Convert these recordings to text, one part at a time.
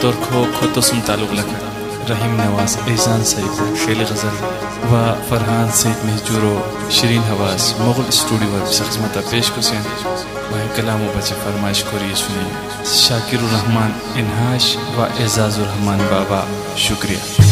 তোর খো খো তো সুন তালুক লাগা रहीम नवाज़, एजान सईद शेल गज़ल व फरहान सईद महजूरो शरीन हवास, मुगल स्टूडियो सख्मता पेश कुसैन वह कलाम बचे फरमाइश कोरी सुनिए। शाकिर रहमान, इनहाश व एजाज़ुररहमान बाबा, शुक्रिया।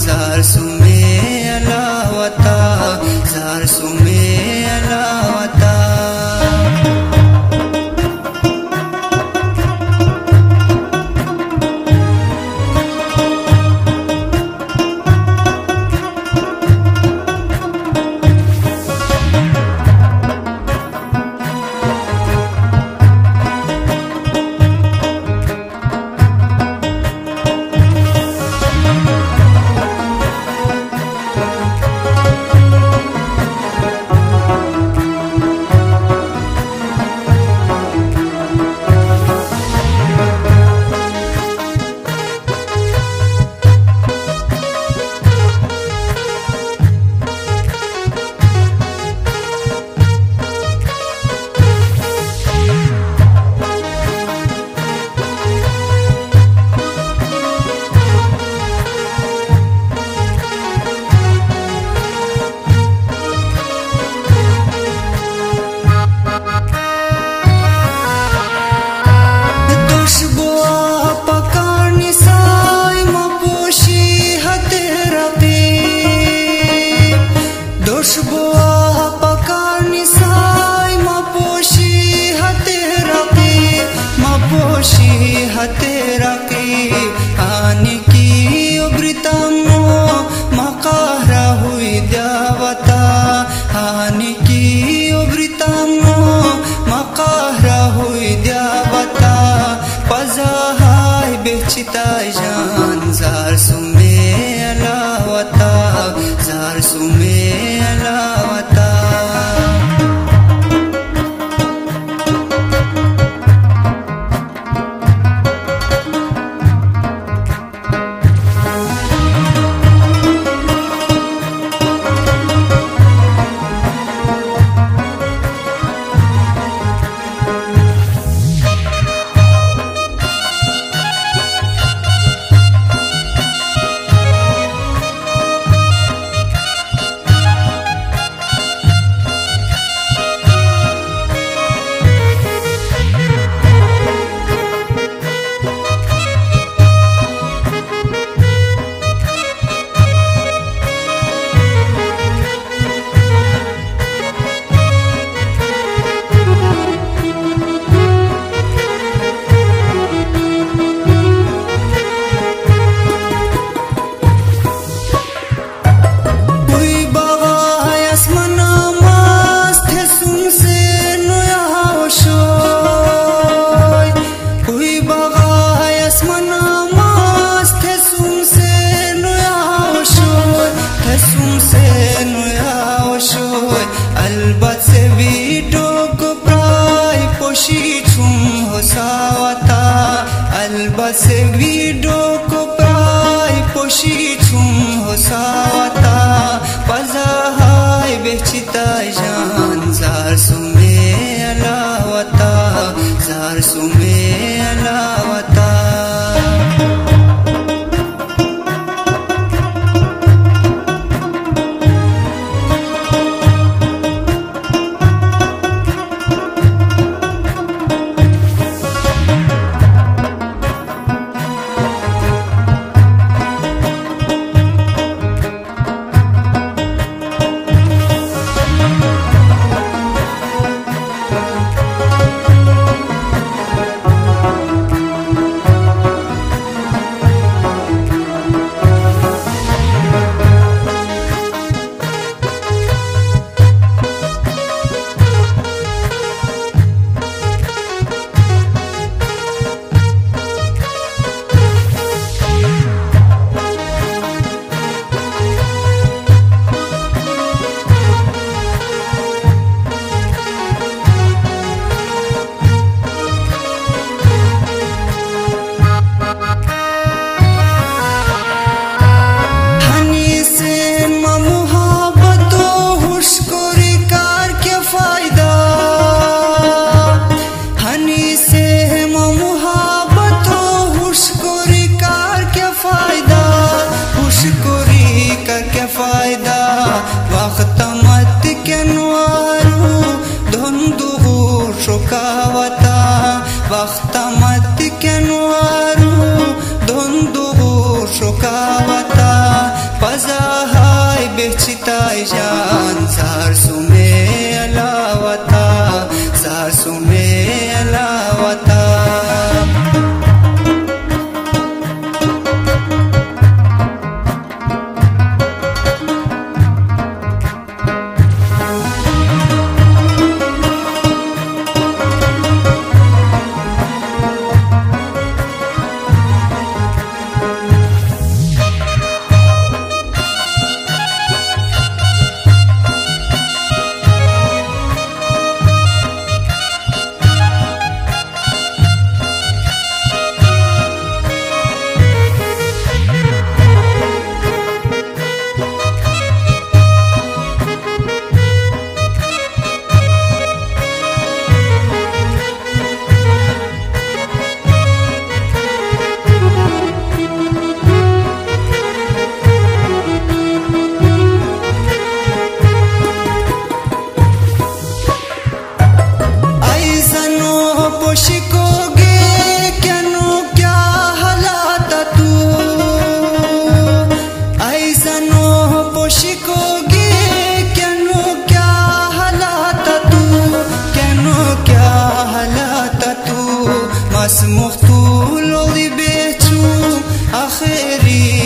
गुजार सुन Beh cita jangan sar sume